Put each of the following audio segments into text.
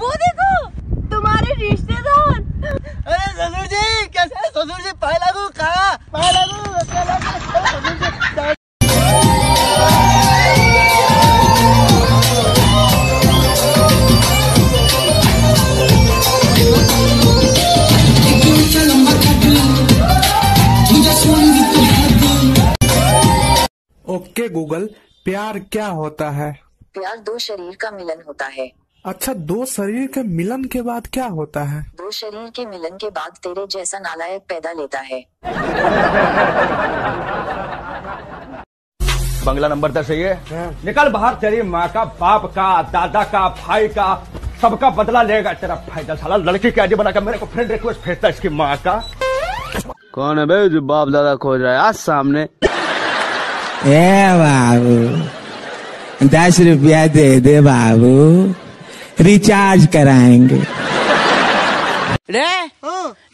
वो देखो तुम्हारे रिश्तेदार अरे ससुर जी कैसे ससुर जी पाए लागू कहा? ससुर जी ओके गूगल प्यार क्या होता है? प्यार दो शरीर का मिलन होता है। अच्छा दो शरीर के मिलन के बाद क्या होता है? दो शरीर के मिलन के बाद तेरे जैसा नालायक पैदा लेता है। बंगला नंबर दस है निकल बाहर तेरी माँ का बाप का दादा का भाई का सबका बदला लेगा तेरा फ़ायदा साला। लड़की की आईडी बनाकर मेरे को फ्रेंड रिक्वेस्ट भेजता है इसकी माँ का। कौन है भाई जो बाप दादा खोज रहा है? आज सामने। ए बाबू दस रुपया दे दे बाबू। रिचार्ज कराएँगे। रे?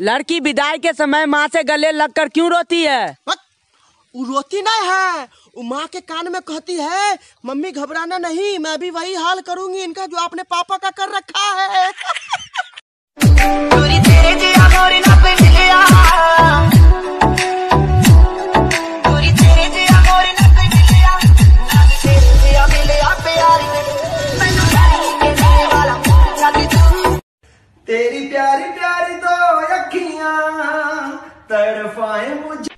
लड़की विदाई के समय माँ से गले लगकर क्यों रोती है? वो रोती नहीं है। वो माँ के कान में कहती है मम्मी घबराना नहीं मैं भी वही हाल करूँगी इनका जो आपने पापा का कर रखा है। तेरी प्यारी प्यारी दो अखियाँ तड़फाए मुझे।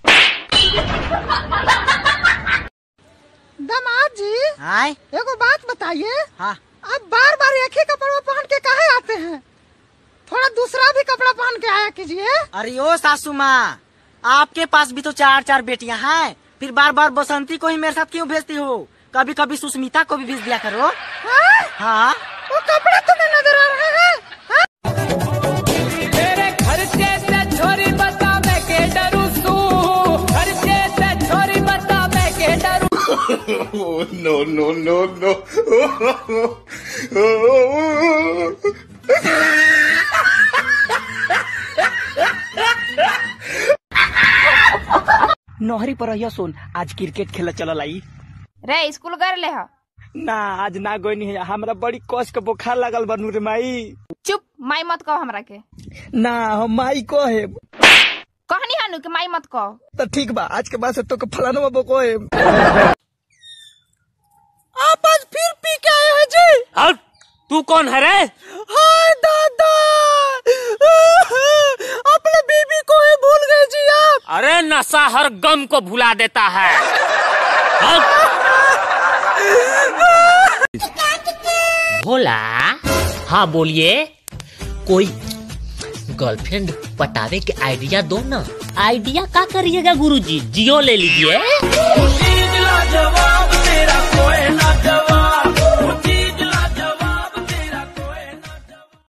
दामाद जी हाय। एगो बात बताइए। हाँ। आप बार बार एक ही कपड़ा पहन के काहे आते हैं? थोड़ा दूसरा भी कपड़ा पहन के आया कीजिए। अरे ओ सासू माँ आपके पास भी तो चार चार बेटियाँ हैं। फिर बार बार बसंती को ही मेरे साथ क्यों भेजती हो? कभी कभी सुष्मिता को भी भेज दिया करो। हाँ? हाँ। वो कपड़े तुम्हें डरू नौहरी पर रहियो सुन आज क्रिकेट खेला चल आई। रे स्कूल कर ले हा? ना आज ना गोई नहीं है हमरा बड़ी कस के बुखार लगल बनू रे माई। चुप माई मत कहो हमरा के। ना हम माई को है कहनी हानू कि माई मत कहो। तो ठीक बा आज के बाद से तो के फलाना बाबू को अब तू कौन है रे? हाय दादा! अपने बीबी को ही भूल गए जी आप। अरे नशा हर गम को भुला देता है। भोला हाँ बोलिए। कोई गर्लफ्रेंड पटावे के आइडिया दो ना। आइडिया का करिएगा गुरुजी जियो ले लीजिए।